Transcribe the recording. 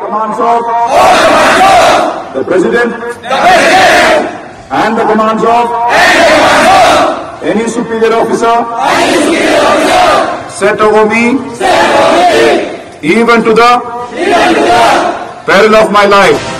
commands of the President. And the commands of any superior officer. Set over me. Even to the. Peril of my life.